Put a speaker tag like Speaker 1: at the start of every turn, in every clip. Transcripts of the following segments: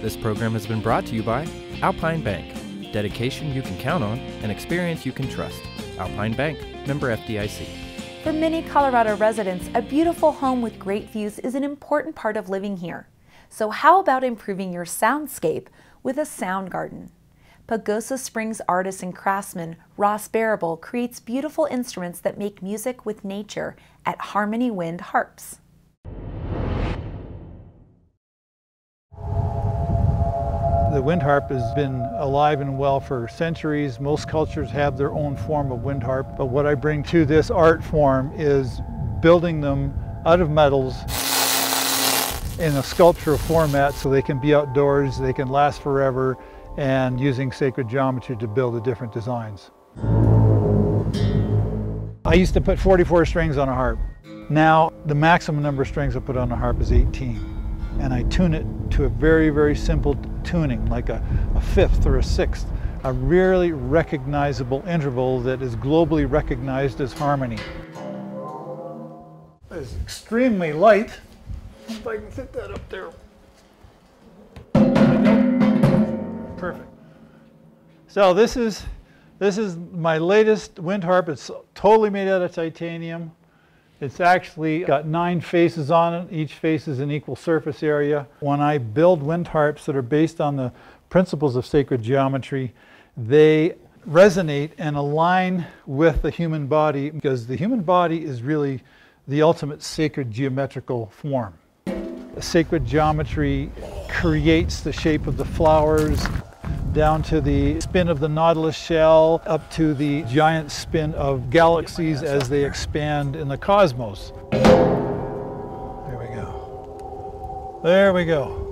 Speaker 1: This program has been brought to you by Alpine Bank. Dedication you can count on and experience you can trust. Alpine Bank, member FDIC.
Speaker 2: For many Colorado residents, a beautiful home with great views is an important part of living here. So, how about improving your soundscape with a sound garden? Pagosa Springs artist and craftsman Ross Barrable creates beautiful instruments that make music with nature at Harmony Wind Harps.
Speaker 3: The wind harp has been alive and well for centuries. Most cultures have their own form of wind harp, but what I bring to this art form is building them out of metals in a sculptural format so they can be outdoors, they can last forever, and using sacred geometry to build the different designs. I used to put 44 strings on a harp. Now, the maximum number of strings I put on a harp is 18 and I tune it to a very, very simple tuning, like a, a fifth or a sixth, a really recognizable interval that is globally recognized as harmony. It's extremely light. If I can fit that up there. Perfect. So this is this is my latest wind harp. It's totally made out of titanium. It's actually got nine faces on it. Each face is an equal surface area. When I build wind harps that are based on the principles of sacred geometry, they resonate and align with the human body because the human body is really the ultimate sacred geometrical form. Sacred geometry creates the shape of the flowers, down to the spin of the nautilus shell, up to the giant spin of galaxies as they expand in the cosmos. There we go. There we go.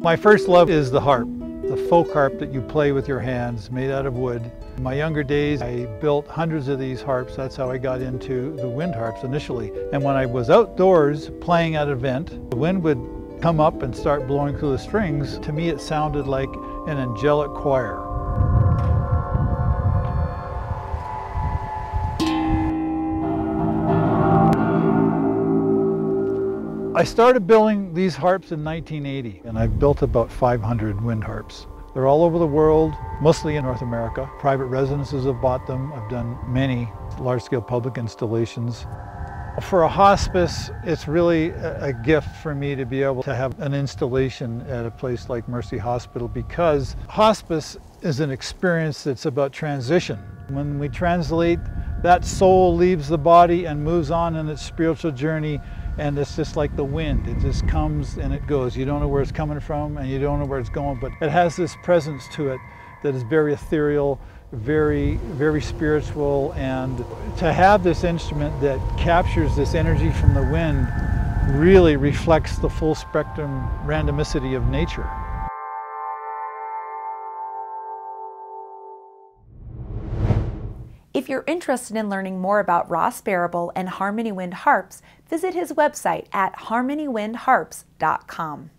Speaker 3: My first love is the harp the folk harp that you play with your hands, made out of wood. In my younger days, I built hundreds of these harps. That's how I got into the wind harps initially. And when I was outdoors playing at an event, the wind would come up and start blowing through the strings. To me, it sounded like an angelic choir. I started building these harps in 1980 and I've built about 500 wind harps. They're all over the world, mostly in North America. Private residences have bought them. I've done many large-scale public installations. For a hospice, it's really a gift for me to be able to have an installation at a place like Mercy Hospital because hospice is an experience that's about transition. When we translate, that soul leaves the body and moves on in its spiritual journey and it's just like the wind. It just comes and it goes. You don't know where it's coming from and you don't know where it's going but it has this presence to it that is very ethereal very very spiritual and to have this instrument that captures this energy from the wind really reflects the full spectrum randomicity of nature
Speaker 2: If you're interested in learning more about Ross Barrable and Harmony Wind Harps, visit his website at harmonywindharps.com.